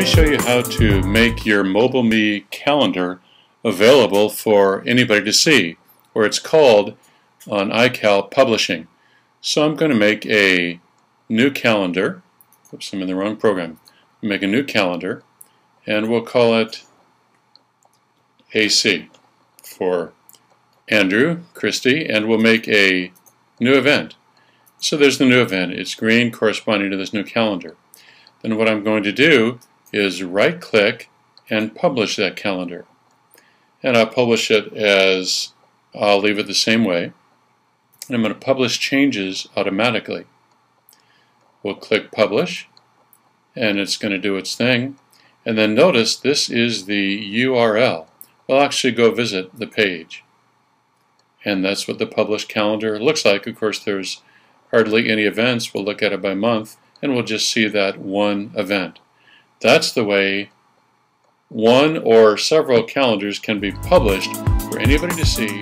me show you how to make your MobileMe calendar available for anybody to see, or it's called on iCal Publishing. So I'm going to make a new calendar. Oops, I'm in the wrong program. Make a new calendar, and we'll call it AC for Andrew, Christy, and we'll make a new event. So there's the new event. It's green corresponding to this new calendar. Then what I'm going to do is right click and publish that calendar. And I'll publish it as, I'll leave it the same way. And I'm going to publish changes automatically. We'll click publish and it's going to do its thing. And then notice this is the URL. We'll actually go visit the page. And that's what the published calendar looks like. Of course, there's hardly any events. We'll look at it by month and we'll just see that one event. That's the way one or several calendars can be published for anybody to see